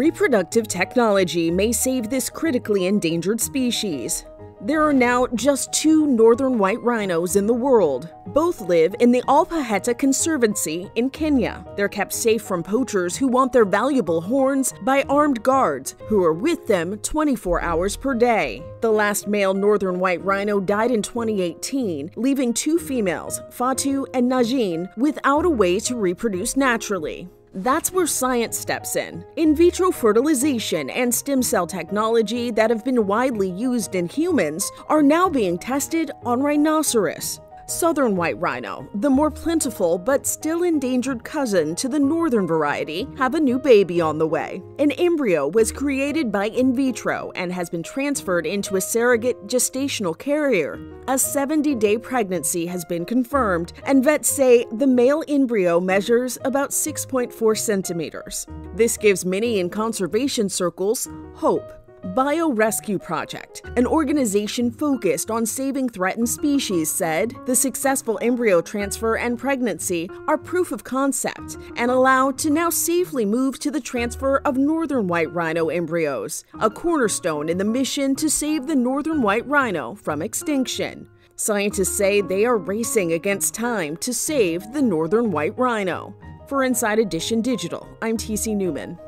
Reproductive technology may save this critically endangered species. There are now just two northern white rhinos in the world. Both live in the Ol Pejeta Conservancy in Kenya. They're kept safe from poachers who want their valuable horns by armed guards who are with them 24 hours per day. The last male northern white rhino died in 2018, leaving two females, Fatu and Najin, without a way to reproduce naturally. That's where science steps in. In vitro fertilization and stem cell technology that have been widely used in humans are now being tested on rhinoceros. Southern white rhino, the more plentiful but still endangered cousin to the northern variety, have a new baby on the way. An embryo was created by in vitro and has been transferred into a surrogate gestational carrier. A 70 day pregnancy has been confirmed, and vets say the male embryo measures about 6.4 centimeters. This gives many in conservation circles hope. BioRescue Project, an organization focused on saving threatened species, said the successful embryo transfer and pregnancy are proof of concept and allow to now safely move to the transfer of northern white rhino embryos, a cornerstone in the mission to save the northern white rhino from extinction. Scientists say they are racing against time to save the northern white rhino. For Inside Edition Digital, I'm TC Newman.